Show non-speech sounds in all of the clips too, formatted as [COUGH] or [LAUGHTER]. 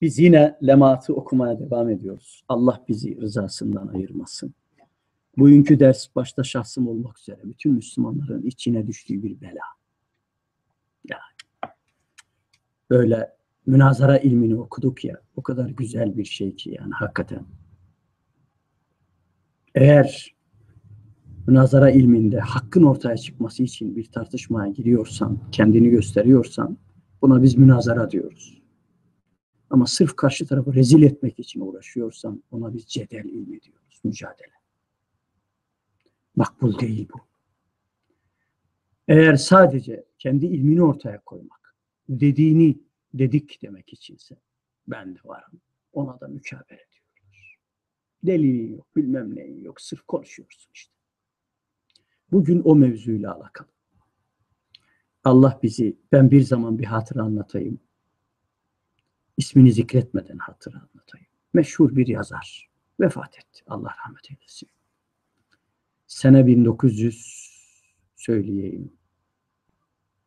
Biz yine lematı okumaya devam ediyoruz. Allah bizi rızasından ayırmasın. Bugünkü ders başta şahsım olmak üzere bütün Müslümanların içine düştüğü bir bela. Yani böyle münazara ilmini okuduk ya o kadar güzel bir şey ki yani hakikaten. Eğer münazara ilminde hakkın ortaya çıkması için bir tartışmaya giriyorsan, kendini gösteriyorsan buna biz münazara diyoruz. Ama sırf karşı tarafı rezil etmek için uğraşıyorsan ona biz cedel ilmi diyoruz, mücadele. Makbul değil bu. Eğer sadece kendi ilmini ortaya koymak, dediğini dedik demek içinse ben de varım. Ona da mükabele diyorlar. Delili yok, bilmem neyi yok. Sırf konuşuyorsun işte. Bugün o mevzuyla alakalı. Allah bizi, ben bir zaman bir hatıra anlatayım. İsmini zikretmeden hatıra anlatayım. Meşhur bir yazar. Vefat etti. Allah rahmet eylesin. Sene 1900 söyleyeyim.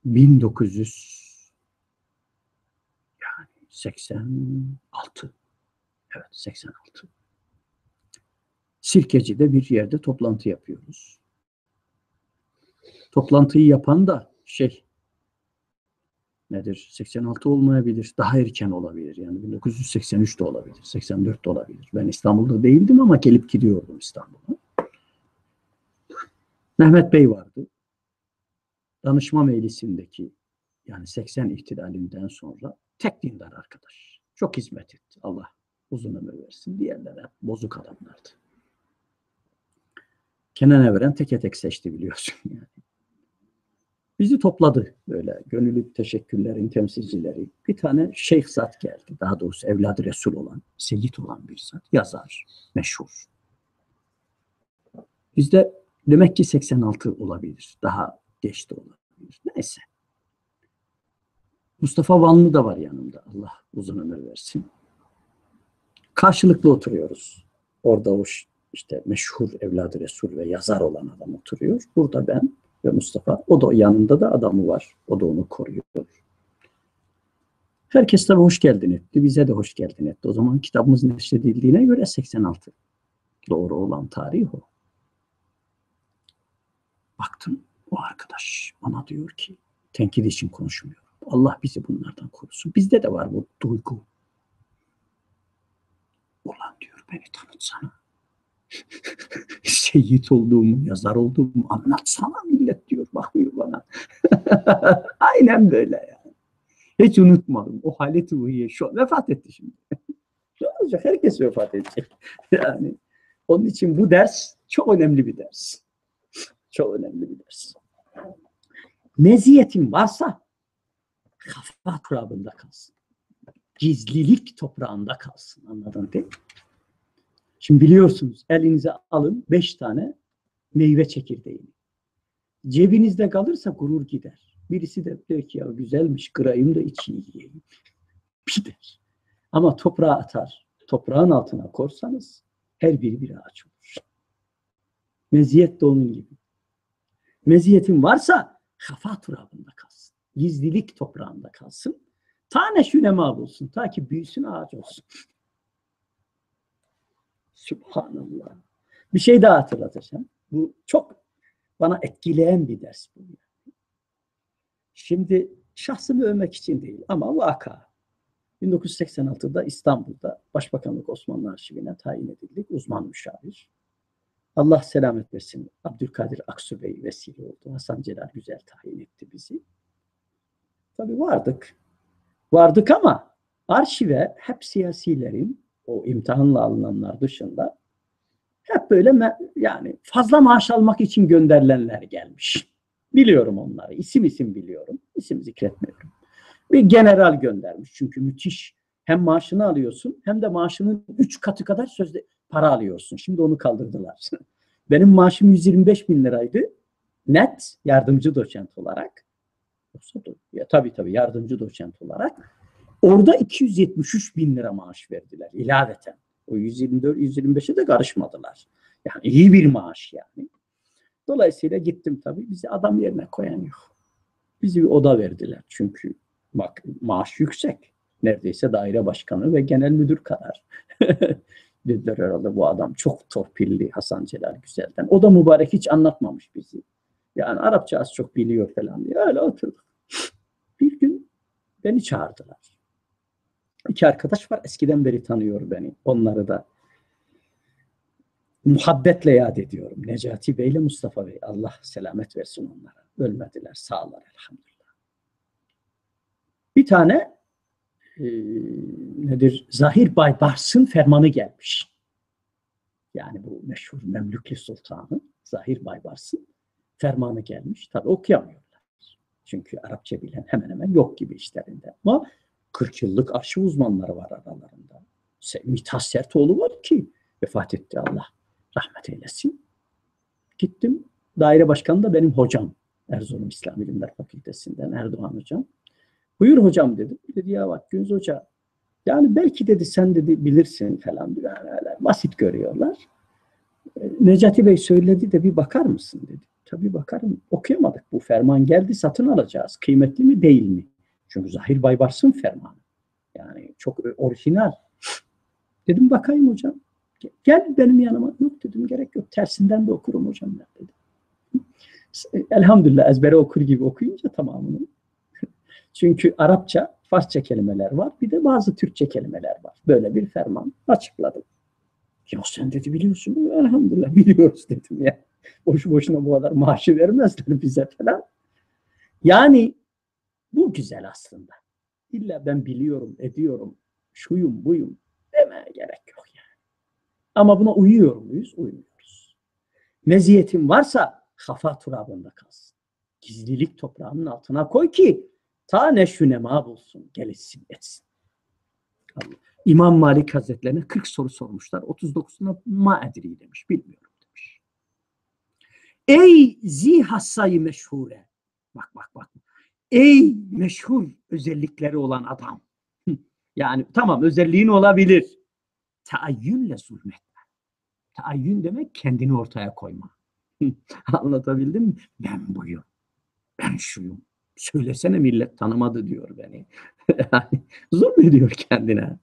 1900 yani 86 evet 86 Sirkeci'de bir yerde toplantı yapıyoruz. Toplantıyı yapan da şey nedir? 86 olmayabilir. Daha erken olabilir. Yani 1983 de olabilir. 84 de olabilir. Ben İstanbul'da değildim ama gelip gidiyordum İstanbul'a. Mehmet Bey vardı. Danışma meclisindeki yani 80 ihtilalinden sonra tek dindar arkadaş. Çok hizmet etti. Allah uzun ömür versin. Diğerleri bozuk adamlardı. Kenan Evren teke tek seçti biliyorsun yani. Bizi topladı böyle gönüllü teşekkürlerin temsilcileri. Bir tane şeyh zat geldi. Daha doğrusu evladı Resul olan, seyit olan bir zat. Yazar, meşhur. Bizde demek ki 86 olabilir. Daha geç de olabilir. Neyse. Mustafa Vanlı da var yanımda. Allah uzun ömür versin. Karşılıklı oturuyoruz. Orada o işte meşhur evladı Resul ve yazar olan adam oturuyor. Burada ben ve Mustafa. O da yanında da adamı var. O da onu koruyor. Herkes tabi hoş geldin etti. Bize de hoş geldin etti. O zaman kitabımız neşredildiğine göre 86. Doğru olan tarih o. Baktım o arkadaş bana diyor ki tenkit için konuşmuyorum. Allah bizi bunlardan korusun. Bizde de var bu duygu. Ulan diyor beni tanıtsana. [LAUGHS] Seyit olduğumu, yazar olduğumu anlatsana millet diyor. Bakmıyor bana. [LAUGHS] Aynen böyle yani. Hiç unutmadım. O halet ruhiye şu vefat etti şimdi. [LAUGHS] ne olacak? Herkes vefat edecek. [LAUGHS] Yani onun için bu ders çok önemli bir ders. Çok önemli bir ders. Meziyetin varsa kafa turabında kalsın. Gizlilik toprağında kalsın. Anladın değil mi? Şimdi biliyorsunuz elinize alın beş tane meyve çekirdeğini. Cebinizde kalırsa gurur gider. Birisi de der ki ya güzelmiş kırayım da içini yiyeyim. [LAUGHS] Gider. Ama toprağa atar, toprağın altına korsanız her biri bir ağaç olur. Meziyet de onun gibi. Meziyetin varsa kafa turabında kalsın. Gizlilik toprağında kalsın. Tane şünema bulsun. Ta ki büyüsün ağaç olsun. [LAUGHS] Subhanallah. Bir şey daha hatırlatacağım. Bu çok bana etkileyen bir ders bu. Şimdi şahsımı övmek için değil ama vaka. 1986'da İstanbul'da Başbakanlık Osmanlı Arşivine tayin edildik. Uzman müşavir. Allah selamet versin. Abdülkadir Aksu Bey vesile oldu. Hasan Celal güzel tayin etti bizi. Tabii vardık. Vardık ama arşive hep siyasilerin o imtihanla alınanlar dışında hep böyle yani fazla maaş almak için gönderilenler gelmiş. Biliyorum onları. İsim isim biliyorum. İsim zikretmiyorum. Bir general göndermiş. Çünkü müthiş. Hem maaşını alıyorsun hem de maaşının üç katı kadar sözde para alıyorsun. Şimdi onu kaldırdılar. [LAUGHS] Benim maaşım 125 bin liraydı. Net yardımcı doçent olarak. Yoksa ya, tabii tabii yardımcı doçent olarak. Orada 273 bin lira maaş verdiler ilaveten. O 124, 125'e de karışmadılar. Yani iyi bir maaş yani. Dolayısıyla gittim tabii. Bizi adam yerine koyan yok. Bizi bir oda verdiler. Çünkü bak maaş yüksek. Neredeyse daire başkanı ve genel müdür kadar. [LAUGHS] Dediler herhalde bu adam çok torpilli Hasan Celal Güzel'den. O da mübarek hiç anlatmamış bizi. Yani Arapça az çok biliyor falan diye. Öyle oturduk. Bir gün beni çağırdılar. İki arkadaş var eskiden beri tanıyor beni. Onları da muhabbetle yad ediyorum. Necati Bey ile Mustafa Bey. Allah selamet versin onlara. Ölmediler, sağlar elhamdülillah. Bir tane e, nedir? Zahir Baybars'ın fermanı gelmiş. Yani bu meşhur Memlükli Sultanı Zahir Baybars'ın fermanı gelmiş. Tabi okuyamıyorlar. Çünkü Arapça bilen hemen hemen yok gibi işlerinde. Ama 40 yıllık arşiv uzmanları var aralarında. Mithat Sertoğlu var ki vefat etti Allah rahmet eylesin. Gittim. Daire başkanı da benim hocam. Erzurum İslam İlimler Fakültesinden Erdoğan hocam. Buyur hocam dedim. Dedi ya bak Günz Hoca yani belki dedi sen dedi bilirsin falan. Yani öyle basit görüyorlar. E, Necati Bey söyledi de bir bakar mısın dedi. Tabii bakarım. Okuyamadık. Bu ferman geldi satın alacağız. Kıymetli mi değil mi? Çünkü Zahir Baybars'ın fermanı. Yani çok orijinal. Dedim bakayım hocam. Gel benim yanıma. Yok dedim gerek yok. Tersinden de okurum hocam ben dedim. Elhamdülillah ezbere okur gibi okuyunca tamamını. [LAUGHS] Çünkü Arapça, Farsça kelimeler var. Bir de bazı Türkçe kelimeler var. Böyle bir ferman açıkladım. Ya sen dedi biliyorsun. Elhamdülillah biliyoruz dedim ya. Boşu boşuna bu kadar maaşı vermezler bize falan. Yani bu güzel aslında. İlla ben biliyorum, ediyorum, şuyum, buyum demeye gerek yok yani. Ama buna uyuyor muyuz? Uymuyoruz. Meziyetin varsa kafa turabında kalsın. Gizlilik toprağının altına koy ki ta neşü nema bulsun, gelişsin, etsin. İmam Malik Hazretlerine 40 soru sormuşlar. 39'una ma edri demiş. Bilmiyorum demiş. Ey zihassayı meşhure. Bak bak bak. Ey meşhur özellikleri olan adam. Yani tamam özelliğin olabilir. Taayyünle zulmetme. Taayyün demek kendini ortaya koyma. Anlatabildim mi? Ben buyum. Ben şuyum. Söylesene millet tanımadı diyor beni. [LAUGHS] yani zulmediyor kendine.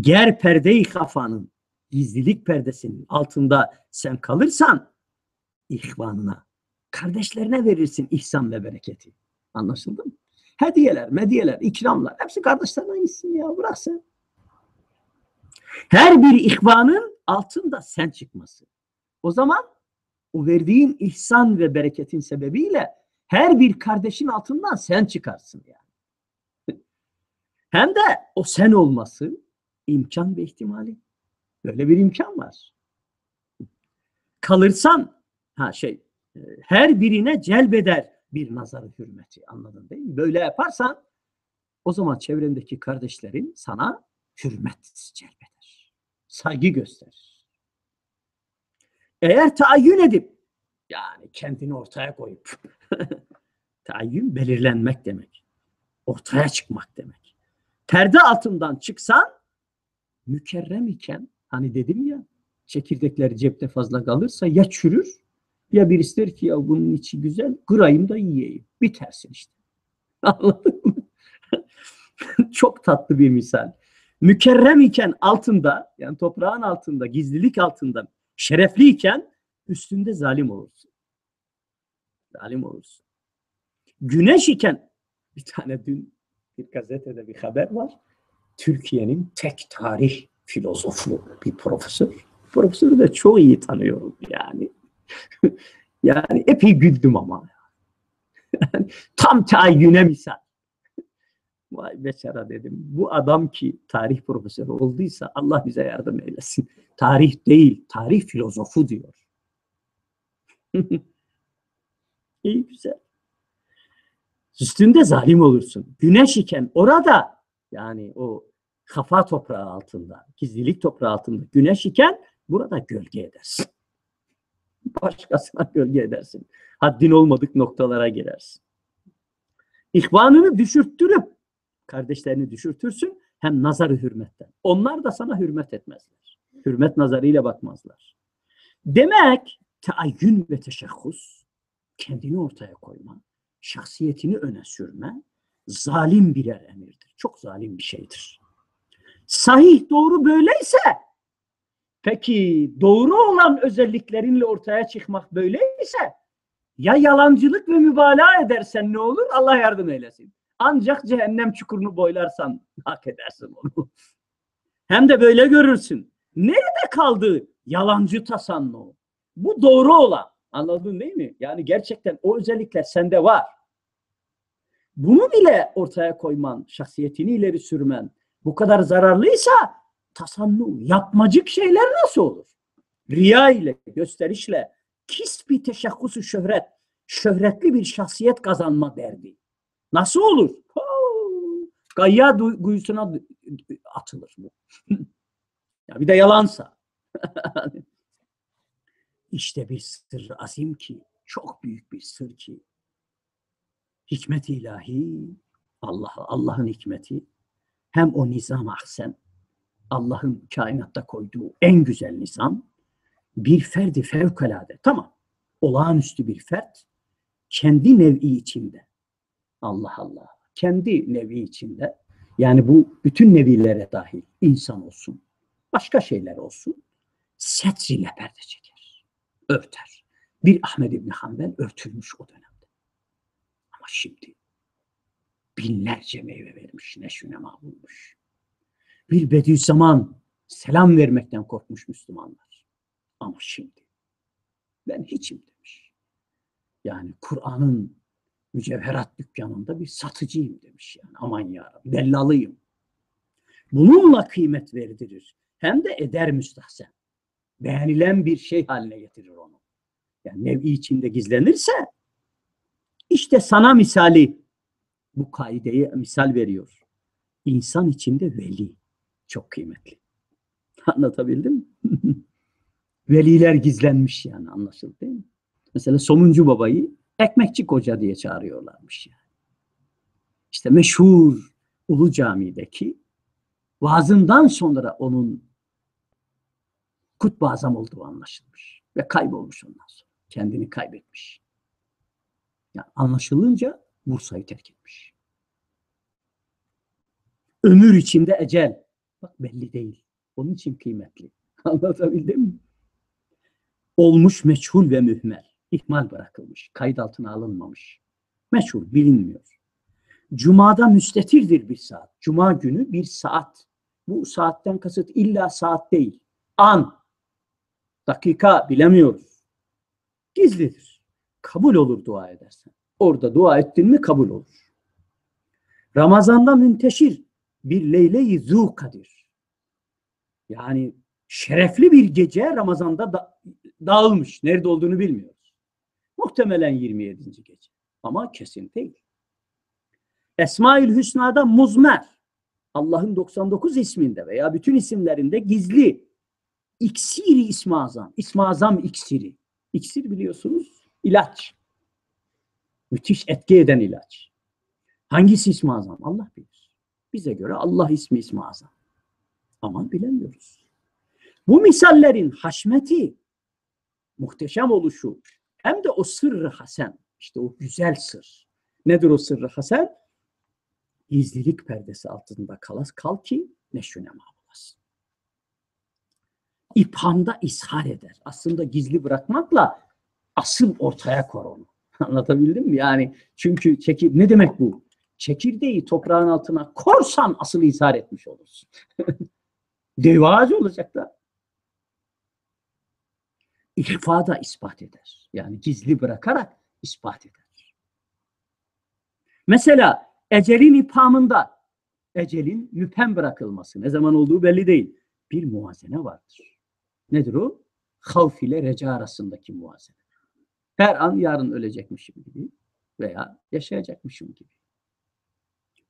Ger perdeyi kafanın gizlilik perdesinin altında sen kalırsan ihvanına, kardeşlerine verirsin ihsan ve bereketi. Anlaşıldı mı? Hediyeler, mediyeler, ikramlar hepsi kardeşlerine gitsin ya bırak sen. Her bir ihvanın altında sen çıkması. O zaman o verdiğin ihsan ve bereketin sebebiyle her bir kardeşin altından sen çıkarsın yani. Hem de o sen olması imkan ve ihtimali. Böyle bir imkan var. Kalırsan ha şey her birine celbeder bir nazarı hürmeti anladın değil mi? Böyle yaparsan o zaman çevrendeki kardeşlerin sana hürmet celbeder. Saygı gösterir. Eğer taayyün edip yani kendini ortaya koyup [LAUGHS] taayyün belirlenmek demek. Ortaya çıkmak demek. Perde altından çıksan mükerrem iken hani dedim ya çekirdekleri cepte fazla kalırsa ya çürür ya bir ister ki ya bunun içi güzel kırayım da yiyeyim. Bitersin işte. [LAUGHS] Anladın mı? [LAUGHS] Çok tatlı bir misal. Mükerrem iken altında yani toprağın altında gizlilik altında şerefli iken üstünde zalim olursun. Zalim olursun. Güneş iken bir tane dün bir gazetede bir haber var. Türkiye'nin tek tarih filozofu bir profesör. Profesörü de çok iyi tanıyorum yani. [LAUGHS] yani epey güldüm ama. Yani, tam tayyüne misal. Vay beçara dedim. Bu adam ki tarih profesörü olduysa Allah bize yardım eylesin. Tarih değil, tarih filozofu diyor. [LAUGHS] İyi güzel. Üstünde zalim olursun. Güneş iken orada yani o kafa toprağı altında, gizlilik toprağı altında güneş iken burada gölge edersin. [LAUGHS] Başkasına gölge edersin. Haddin olmadık noktalara girersin. İhvanını düşürttürüp kardeşlerini düşürtürsün hem nazarı hürmetten. Onlar da sana hürmet etmezler. Hürmet nazarıyla bakmazlar. Demek teayyün ve teşehhus kendini ortaya koyma, şahsiyetini öne sürme zalim birer emirdir. Çok zalim bir şeydir. Sahih doğru böyleyse peki doğru olan özelliklerinle ortaya çıkmak böyleyse ya yalancılık ve mübalağa edersen ne olur? Allah yardım eylesin. Ancak cehennem çukurunu boylarsan hak edersin onu. [LAUGHS] Hem de böyle görürsün. Nerede kaldı yalancı tasannu? Bu doğru olan. Anladın değil mi? Yani gerçekten o özellikler sende var. Bunu bile ortaya koyman, şahsiyetini ileri sürmen bu kadar zararlıysa tasannu, yapmacık şeyler nasıl olur? Riya ile, gösterişle, kisbi teşakkusu şöhret, şöhretli bir şahsiyet kazanma derdi. Nasıl olur? Gayya kuyusuna atılır bu. [LAUGHS] ya bir de yalansa. [LAUGHS] işte bir sır azim ki, çok büyük bir sır ki, hikmet ilahi, Allah Allah'ın hikmeti, hem o nizam ahsen, Allah'ın kainatta koyduğu en güzel nizam, bir ferdi fevkalade, tamam, olağanüstü bir fert, kendi nevi içinde, Allah Allah, kendi nevi içinde, yani bu bütün nevilere dahil, insan olsun, başka şeyler olsun, setriyle perde çeker, örter. Bir Ahmed İbni Hanbel örtülmüş o dönemde. Ama şimdi binlerce meyve vermiş, neşünema bulmuş. Bir Bediüzzaman selam vermekten korkmuş Müslümanlar. Ama şimdi ben hiçim demiş. Yani Kur'an'ın mücevherat dükkanında bir satıcıyım demiş yani. Aman yarabbim, dellalıyım. Bununla kıymet verdirir. Hem de eder müstahsen. Beğenilen bir şey haline getirir onu. Yani nevi içinde gizlenirse işte sana misali bu kaideyi misal veriyor. İnsan içinde veli çok kıymetli. [LAUGHS] Anlatabildim mi? [LAUGHS] Veliler gizlenmiş yani anlaşıldı değil mi? Mesela Somuncu Baba'yı ekmekçi koca diye çağırıyorlarmış yani. İşte meşhur Ulu Cami'deki vaazından sonra onun kutbu azam olduğu anlaşılmış. Ve kaybolmuş ondan sonra. Kendini kaybetmiş. Yani anlaşılınca Bursa'yı terk etmiş. Ömür içinde ecel. Bak belli değil. Onun için kıymetli. [LAUGHS] Anlatabildim mi? Olmuş meçhul ve mühmel. İhmal bırakılmış. Kayıt altına alınmamış. Meçhul, bilinmiyor. Cuma'da müstetirdir bir saat. Cuma günü bir saat. Bu saatten kasıt illa saat değil. An. Dakika bilemiyoruz. Gizlidir. Kabul olur dua edersen. Orada dua ettin mi kabul olur. Ramazanda münteşir bir leyle-i zukadir. Yani şerefli bir gece Ramazan'da da, dağılmış. Nerede olduğunu bilmiyoruz. Muhtemelen 27. gece. Ama kesin değil. Esma-ül Hüsna'da muzmer. Allah'ın 99 isminde veya bütün isimlerinde gizli iksiri ismi azam. İsmi iksiri. İksir biliyorsunuz ilaç. Müthiş etki eden ilaç. Hangisi ismi azam? Allah bilir. Bize göre Allah ismi ismi azam. Ama bilemiyoruz. Bu misallerin haşmeti, muhteşem oluşu hem de o sırrı hasen, işte o güzel sır. Nedir o sırrı hasen? Gizlilik perdesi altında kalas kal ki neşüne olasın. İphamda ishar eder. Aslında gizli bırakmakla asıl ortaya kor onu. [LAUGHS] Anlatabildim mi? Yani çünkü çekir ne demek bu? Çekirdeği toprağın altına korsan asıl ishar etmiş olursun. [LAUGHS] Dev ağacı olacak da. İhfa ispat eder. Yani gizli bırakarak ispat eder. Mesela ecelin iphamında ecelin müphem bırakılması ne zaman olduğu belli değil. Bir muazene vardır. Nedir o? Havf ile reca arasındaki muazene. Her an yarın ölecekmişim gibi veya yaşayacakmışım gibi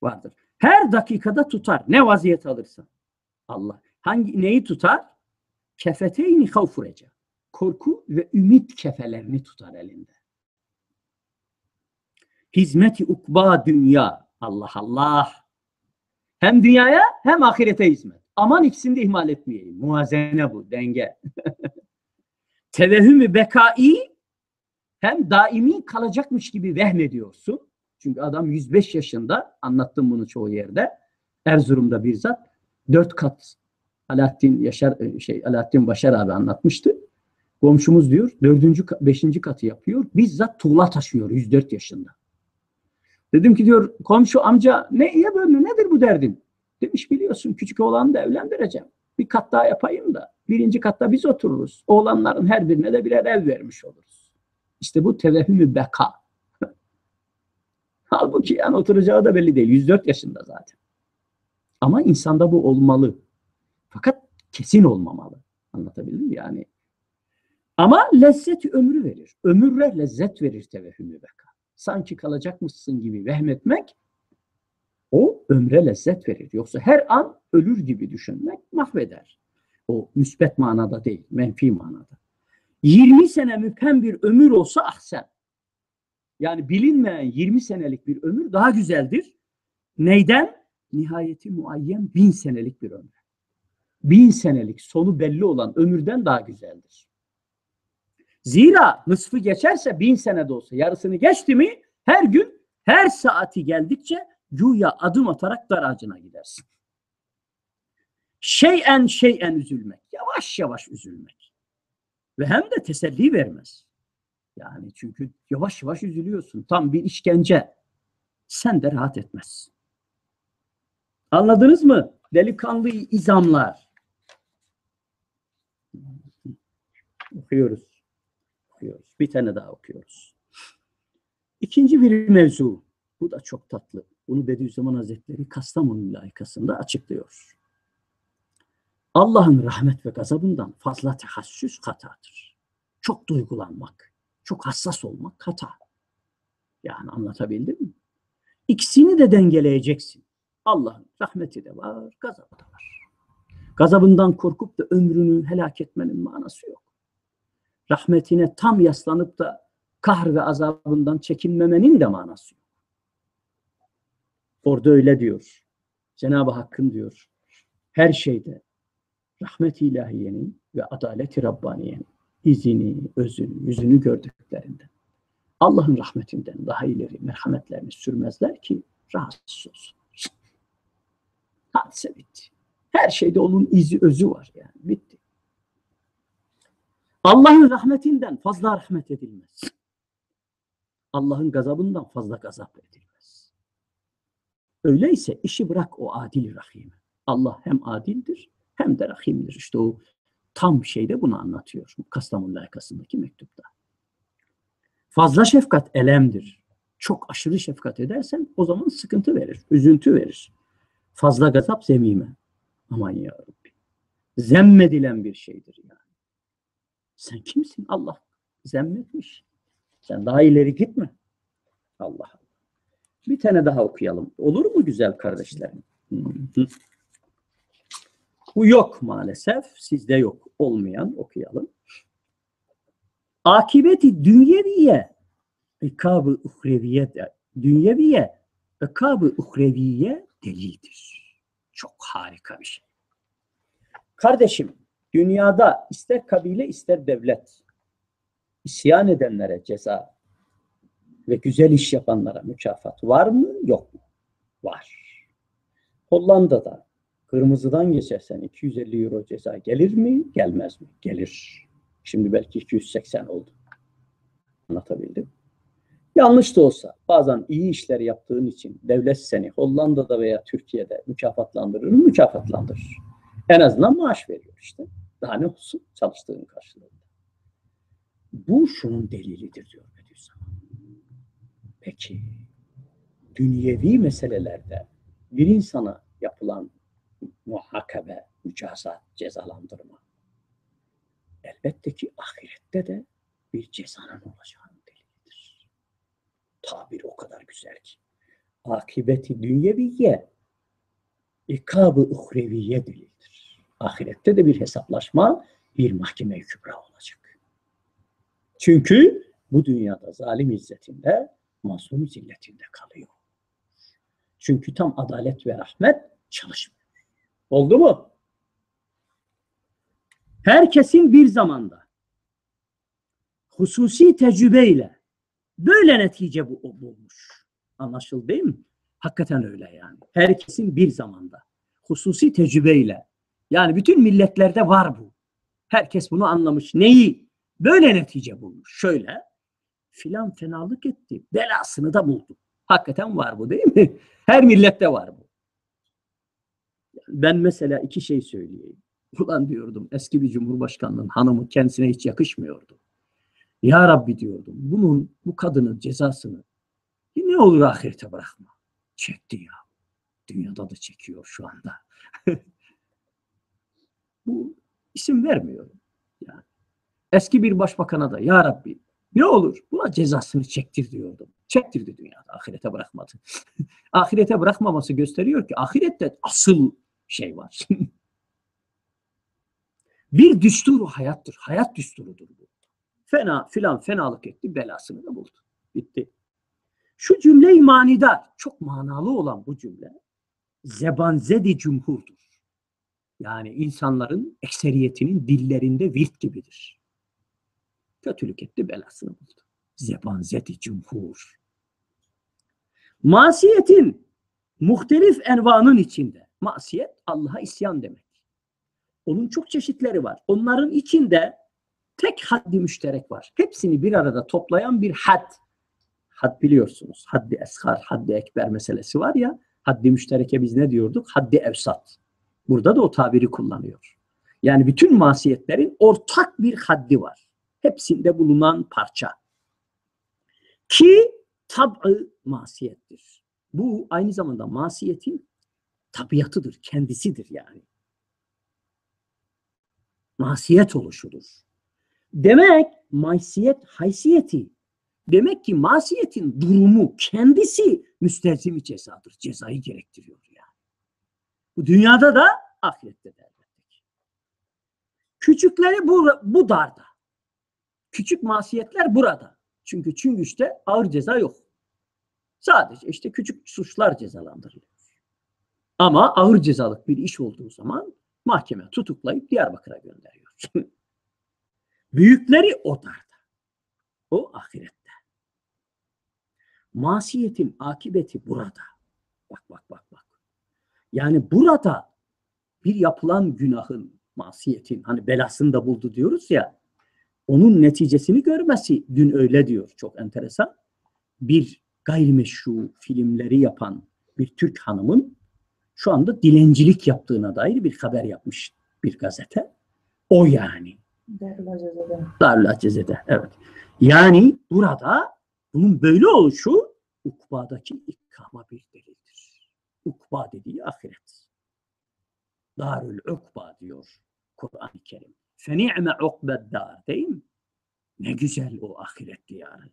vardır. Her dakikada tutar. Ne vaziyet alırsa. Allah. Hangi neyi tutar? Kefeteyni havfureca. Korku ve ümit kefelerini tutar elinde. Hizmeti ukba dünya. Allah Allah. Hem dünyaya hem ahirete hizmet. Aman ikisini de ihmal etmeyeyim. Muazene bu, denge. [LAUGHS] Tevehhümü bekai hem daimi kalacakmış gibi vehmediyorsun. Çünkü adam 105 yaşında, anlattım bunu çoğu yerde. Erzurum'da bir zat dört kat Alaaddin Yaşar e, şey Alaaddin Başar abi anlatmıştı. Komşumuz diyor dördüncü beşinci katı yapıyor. Bizzat tuğla taşıyor 104 yaşında. Dedim ki diyor komşu amca ne iyi böyle nedir bu derdin? Demiş biliyorsun küçük oğlanı da evlendireceğim. Bir kat daha yapayım da birinci katta biz otururuz. Oğlanların her birine de birer ev vermiş oluruz. İşte bu tevehhümü beka. Halbuki yani oturacağı da belli değil. 104 yaşında zaten. Ama insanda bu olmalı. Fakat kesin olmamalı. Anlatabildim? Yani ama lezzeti ömrü verir. Ömürler lezzet verir tevehhümü beka. Sanki kalacakmışsın gibi vehmetmek o ömre lezzet verir. Yoksa her an ölür gibi düşünmek mahveder. O müsbet manada değil, menfi manada. 20 sene müphem bir ömür olsa ahsen. Yani bilinmeyen 20 senelik bir ömür daha güzeldir. Neyden? Nihayeti muayyen bin senelik bir ömür. Bin senelik sonu belli olan ömürden daha güzeldir. Zira nısfı geçerse bin senede olsa yarısını geçti mi her gün her saati geldikçe güya adım atarak dar ağacına gidersin. Şeyen şeyen üzülmek. Yavaş yavaş üzülmek. Ve hem de teselli vermez. Yani çünkü yavaş yavaş üzülüyorsun. Tam bir işkence. Sen de rahat etmez. Anladınız mı? Delikanlı izamlar. Okuyoruz. Okuyoruz. Bir tane daha okuyoruz. İkinci bir mevzu. Bu da çok tatlı. Bunu Bediüzzaman Hazretleri Kastamonu layıkasında açıklıyor. Allah'ın rahmet ve gazabından fazla tehassüs hatadır. Çok duygulanmak, çok hassas olmak hata. Yani anlatabildim mi? İkisini de dengeleyeceksin. Allah'ın rahmeti de var, gazabı da var. Gazabından korkup da ömrünü helak etmenin manası yok. Rahmetine tam yaslanıp da kahr ve azabından çekinmemenin de manası yok. Orada öyle diyor. Cenab-ı Hakk'ın diyor. Her şeyde rahmet-i ilahiyenin ve adalet-i Rabbaniyenin izini, özünü, yüzünü gördüklerinden Allah'ın rahmetinden daha ileri merhametlerini sürmezler ki rahatsız olsun. Hadise bitti. Her şeyde onun izi, özü var yani. Bitti. Allah'ın rahmetinden fazla rahmet edilmez. Allah'ın gazabından fazla gazap edilmez. Öyleyse işi bırak o adil rahimi. Allah hem adildir hem de rahimdir. İşte o tam şeyde bunu anlatıyor. Kastamonu layıkasındaki mektupta. Fazla şefkat elemdir. Çok aşırı şefkat edersen o zaman sıkıntı verir, üzüntü verir. Fazla gazap zemime. Aman ya Rabbi. Zemmedilen bir şeydir yani. Sen kimsin? Allah zemmetmiş. Sen daha ileri gitme. Allah Allah. Bir tane daha okuyalım. Olur mu güzel kardeşlerim? Bu yok maalesef. Sizde yok. Olmayan okuyalım. Akibeti dünyeviye ikabı uhreviye dünyeviye ikabı uhreviye delildir. Çok harika bir şey. Kardeşim, dünyada ister kabile ister devlet isyan edenlere ceza ve güzel iş yapanlara mükafat var mı? Yok mu? Var. Hollanda'da kırmızıdan geçersen 250 euro ceza gelir mi? Gelmez mi? Gelir. Şimdi belki 280 oldu. Anlatabildim. Yanlış da olsa bazen iyi işler yaptığın için devlet seni Hollanda'da veya Türkiye'de mükafatlandırır? Mükafatlandırır. En azından maaş veriyor işte. Daha ne olsun çalıştığın karşılığında. Bu şunun delilidir diyor Bediüzzaman. Peki dünyevi meselelerde bir insana yapılan muhakabe, mücazat, cezalandırma elbette ki ahirette de bir cezanın olacağını delildir. Tabir o kadar güzel ki. Akibeti dünyeviye, ikabı uhreviye delildir. Ahirette de bir hesaplaşma, bir mahkeme kübra olacak. Çünkü bu dünyada zalim izzetinde, mazlum zilletinde kalıyor. Çünkü tam adalet ve rahmet çalışmıyor. Oldu mu? Herkesin bir zamanda hususi tecrübeyle böyle netice bu bulmuş. Anlaşıldı değil mi? Hakikaten öyle yani. Herkesin bir zamanda. Hususi tecrübeyle. Yani bütün milletlerde var bu. Herkes bunu anlamış. Neyi? Böyle netice bulmuş. Şöyle. Filan fenalık etti. Belasını da buldu. Hakikaten var bu değil mi? Her millette var bu. Ben mesela iki şey söyleyeyim. [LAUGHS] Ulan diyordum eski bir cumhurbaşkanının hanımı kendisine hiç yakışmıyordu. Ya Rabbi diyordum bunun bu kadının cezasını ne olur ahirete bırakma. Çekti ya. Dünyada da çekiyor şu anda. [LAUGHS] bu isim vermiyorum. Yani. Eski bir başbakana da ya Rabbi ne olur buna cezasını çektir diyordum. Çektirdi dünyada. Ahirete bırakmadı. [LAUGHS] ahirete bırakmaması gösteriyor ki ahirette asıl şey var. [LAUGHS] bir düsturu hayattır. Hayat düsturudur bu. Fena filan fenalık etti belasını da buldu. Bitti. Şu cümle-i manidar çok manalı olan bu cümle zebanzedi cumhurdur. Yani insanların ekseriyetinin dillerinde virt gibidir. Kötülük etti belasını buldu. Zebanzedi cumhur. Masiyetin muhtelif envanın içinde. Masiyet Allah'a isyan demek. Onun çok çeşitleri var. Onların içinde tek haddi müşterek var. Hepsini bir arada toplayan bir had. Had biliyorsunuz. Haddi eshar, haddi ekber meselesi var ya. Haddi müştereke biz ne diyorduk? Haddi evsat. Burada da o tabiri kullanıyor. Yani bütün masiyetlerin ortak bir haddi var. Hepsinde bulunan parça. Ki tab'ı masiyettir. Bu aynı zamanda masiyetin tabiatıdır, kendisidir yani. Masiyet oluşudur. Demek masiyet haysiyeti. Demek ki masiyetin durumu kendisi müstezimi cezadır. Cezayı gerektiriyor yani. Bu dünyada da ahirette de. Küçükleri bu, bu darda. Küçük masiyetler burada. Çünkü Çüngüş'te ağır ceza yok. Sadece işte küçük suçlar cezalandırılıyor. Ama ağır cezalık bir iş olduğu zaman mahkeme tutuklayıp Diyarbakır'a gönderiyor. [LAUGHS] Büyükleri o darda. O ahirette. Masiyetin akibeti burada. Bak bak bak bak. Yani burada bir yapılan günahın, masiyetin hani belasını da buldu diyoruz ya onun neticesini görmesi dün öyle diyor. Çok enteresan. Bir gayrimeşru filmleri yapan bir Türk hanımın şu anda dilencilik yaptığına dair bir haber yapmış bir gazete. O yani. Darül Aceze'de. Evet. Yani burada bunun böyle oluşu ukbadaki ikkama bir delildir. Ukba dediği ahiret. Darül ukba diyor Kur'an-ı Kerim. Feni'me ukbed dar değil mi? Ne güzel o ahiret diyarı.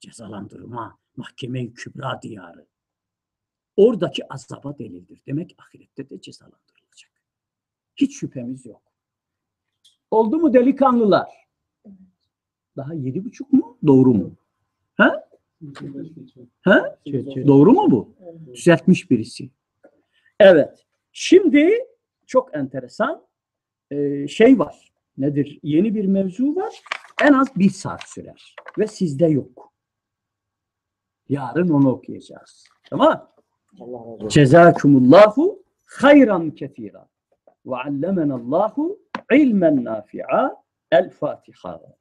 Cezalandırma, mahkeme-i kübra diyarı. Oradaki azaba delildir. Demek ahirette de cezalandırılacak. Hiç şüphemiz yok. Oldu mu delikanlılar? Daha yedi buçuk mu? Doğru mu? Ha? Ha? Doğru mu bu? Düzeltmiş birisi. Evet. Şimdi çok enteresan e, şey var. Nedir? Yeni bir mevzu var. En az bir saat sürer. Ve sizde yok. Yarın onu okuyacağız. Tamam جزاكم الله خيرا كثيرا. وعلمنا الله علما نافعا. الفاتحة.